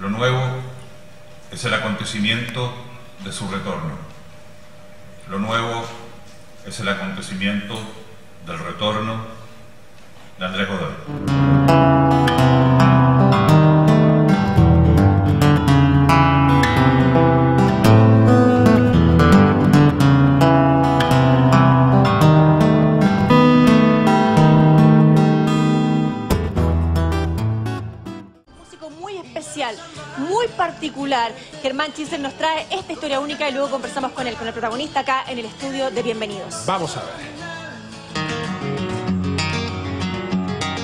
Lo nuevo es el acontecimiento de su retorno. Lo nuevo es el acontecimiento del retorno de Andrés Godoy. Especial, muy particular. Germán Chisel nos trae esta historia única y luego conversamos con él, con el protagonista acá en el estudio de Bienvenidos. Vamos a ver.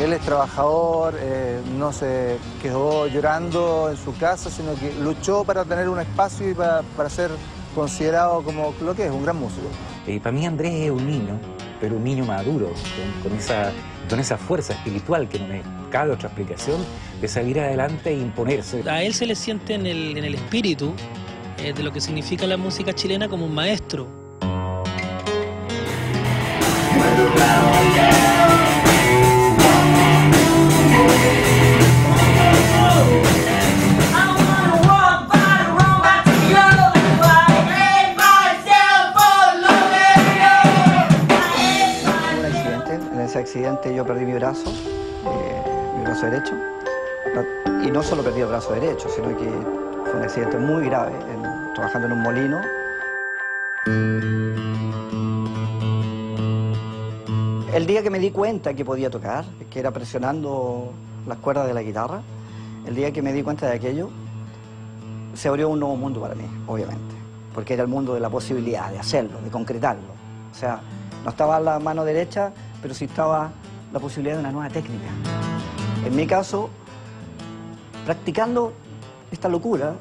Él es trabajador, eh, no se quedó llorando en su casa, sino que luchó para tener un espacio y para, para ser considerado como lo que es, un gran músico. Y para mí Andrés es un niño, pero un niño maduro, con, con esa, con esa fuerza espiritual que no me cabe otra explicación de salir adelante e imponerse. A él se le siente en el, en el espíritu eh, de lo que significa la música chilena como un maestro. Tuve un accidente, en ese accidente yo perdí mi brazo, brazo derecho, y no solo perdí el brazo derecho, sino que fue un accidente muy grave, trabajando en un molino. El día que me di cuenta que podía tocar, que era presionando las cuerdas de la guitarra, el día que me di cuenta de aquello, se abrió un nuevo mundo para mí, obviamente, porque era el mundo de la posibilidad de hacerlo, de concretarlo. O sea, no estaba la mano derecha, pero sí estaba la posibilidad de una nueva técnica. En mi caso, practicando esta locura,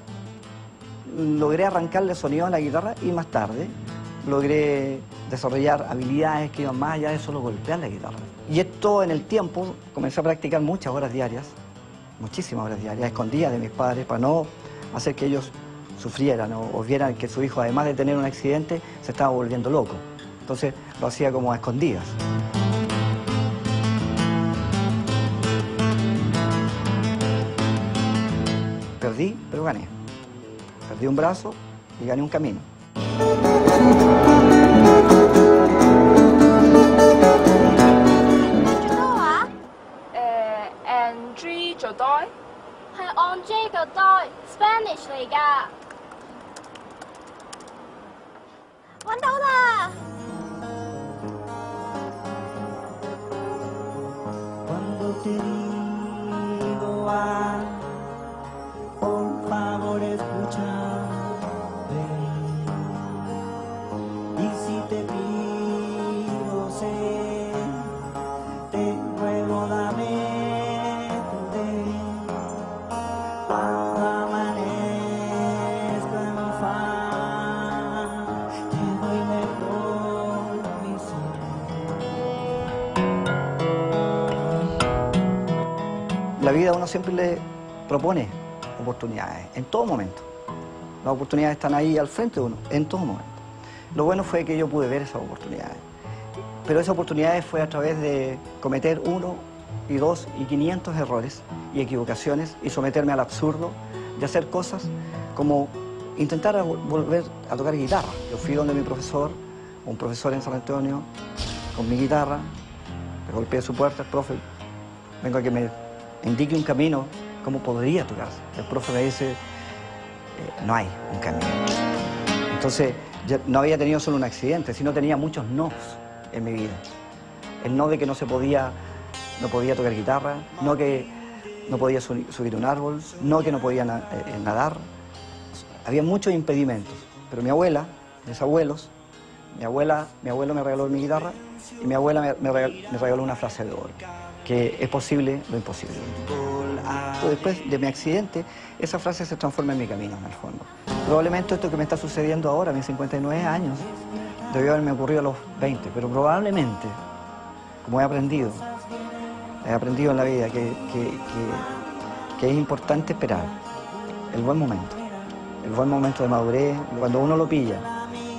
logré arrancarle sonido a la guitarra y más tarde logré desarrollar habilidades que iban más allá de solo golpear la guitarra. Y esto en el tiempo comencé a practicar muchas horas diarias, muchísimas horas diarias, escondidas de mis padres para no hacer que ellos sufrieran o, o vieran que su hijo, además de tener un accidente, se estaba volviendo loco. Entonces lo hacía como a escondidas. Perdí, pero gané. Perdí un brazo y gané un camino. Andrew 做袋系 Andre 个袋 Spanish 嚟㗎。揾到啦！ Cuando te digo La vida a uno siempre le propone oportunidades, en todo momento. Las oportunidades están ahí al frente de uno, en todo momento. Lo bueno fue que yo pude ver esas oportunidades. Pero esas oportunidades fue a través de cometer uno y dos y quinientos errores y equivocaciones y someterme al absurdo de hacer cosas como intentar volver a tocar guitarra. Yo fui donde mi profesor, un profesor en San Antonio, con mi guitarra, le golpeé su puerta, el profe, vengo a que me indique un camino, cómo podría tocarse. El profe me dice, eh, no hay un camino. Entonces, no había tenido solo un accidente, sino tenía muchos nos en mi vida. El no de que no se podía, no podía tocar guitarra, no que no podía su- subir un árbol, no que no podía na- eh, nadar. Había muchos impedimentos. Pero mi abuela, mis abuelos, mi abuela, mi abuelo me regaló mi guitarra y mi abuela me, me regaló una frase de oro, que es posible lo imposible. Después de mi accidente, esa frase se transforma en mi camino, en el fondo. Probablemente esto que me está sucediendo ahora, a mis 59 años, debió haberme ocurrido a los 20, pero probablemente, como he aprendido, he aprendido en la vida que, que- es importante esperar el buen momento, el buen momento de madurez, cuando uno lo pilla.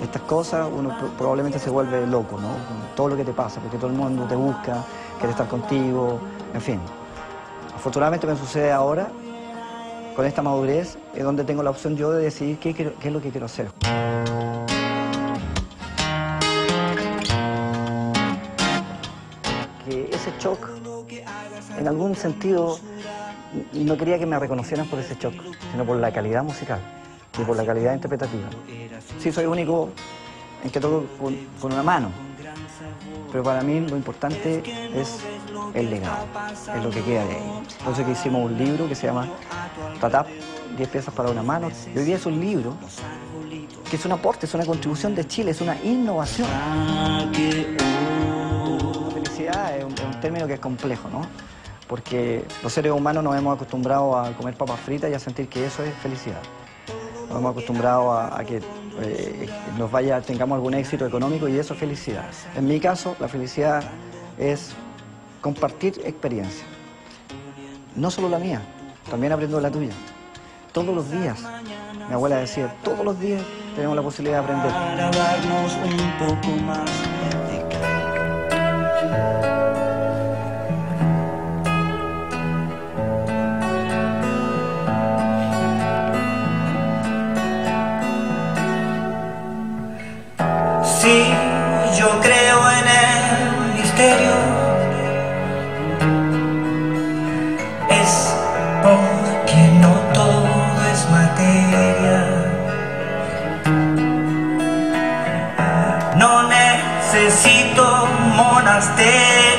Estas cosas uno pro- probablemente se vuelve loco, ¿no? Todo lo que te pasa, porque todo el mundo te busca, quiere estar contigo, en fin. Afortunadamente me sucede ahora con esta madurez es donde tengo la opción yo de decidir qué, quiero- qué es lo que quiero hacer. Que ese shock, en algún sentido, no quería que me reconocieran por ese shock, sino por la calidad musical y por la calidad interpretativa. Sí, soy único en que toco con, una mano, pero para mí lo importante es el legado, es lo que queda de ahí. Eso que hicimos un libro que se llama Tatap, 10 piezas para una mano. Y hoy día es un libro que es un aporte, es una contribución de Chile, es una innovación. La felicidad es un término que es complejo, ¿no? Porque los seres humanos nos hemos acostumbrado a comer papas fritas y a sentir que eso es felicidad. Nos hemos acostumbrado a, a que eh, nos vaya, tengamos algún éxito económico y eso es felicidad. En mi caso, la felicidad es compartir experiencia. No solo la mía, también aprendo la tuya. Todos los días, mi abuela decía, todos los días tenemos la posibilidad de aprender. Para darnos un poco más de No necesito monasterio